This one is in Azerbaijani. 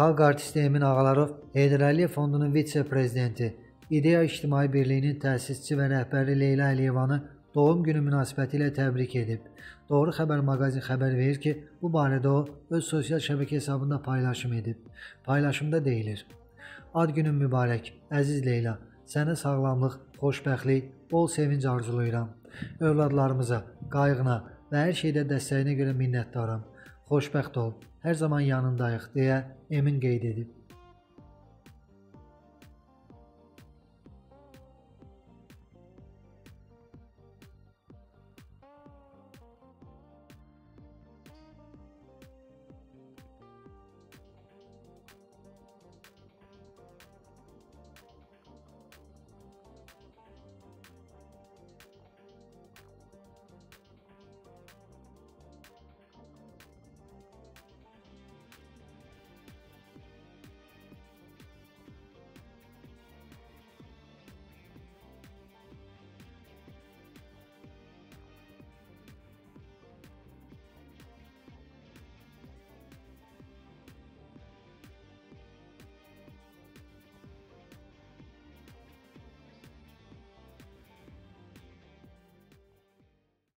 Xalq artisti Emin Ağalarov Heydər Əliyev Fondunun vitse-prezidenti, İdeya İctimai Birliyinin təsisçisi və rəhbəri Leyla Əliyevanı doğum günü münasibətilə təbrik edib. Doğru Xəbər maqazin xəbər verir ki, bu barədə o öz sosial şəbəkə hesabında paylaşım edib. Paylaşımda deyilir: Ad günün mübarək, əziz Leyla. Sənə sağlamlıq, xoşbəxtlik, bol sevinc arzulayıram. Övladlarımıza, qayğına və hər şeydə dəstəyinə görə minnətdaram. Xoşbəxt ol. Hər zaman yanındayıq deyə Emin qeyd edib.